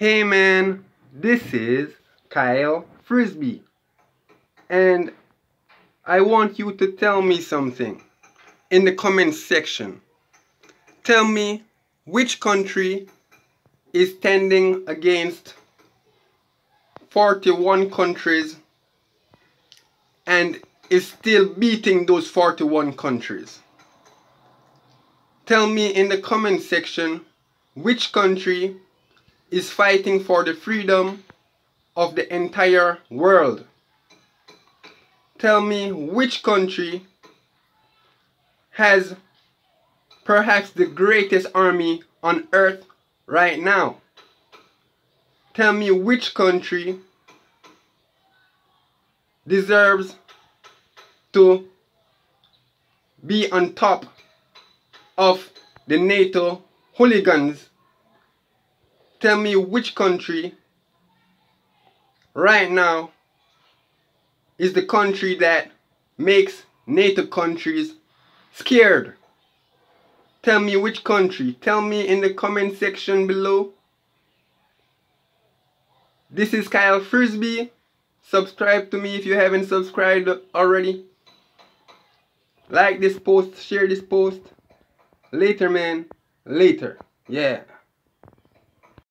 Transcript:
Hey man, this is Kyle Frisby. And I want you to tell me something in the comment section. Tell me which country is standing against 41 countries and is still beating those 41 countries. Tell me in the comment section which country is fighting for the freedom of the entire world. Tell me which country has perhaps the greatest army on earth right now. Tell me which country deserves to be on top of the NATO hooligans. Tell me which country right now is the country that makes NATO countries scared. Tell me which country. Tell me in the comment section below. This is Kyle Frisby. Subscribe to me if you haven't subscribed already. Like this post, share this post. Later, man. Later. Yeah.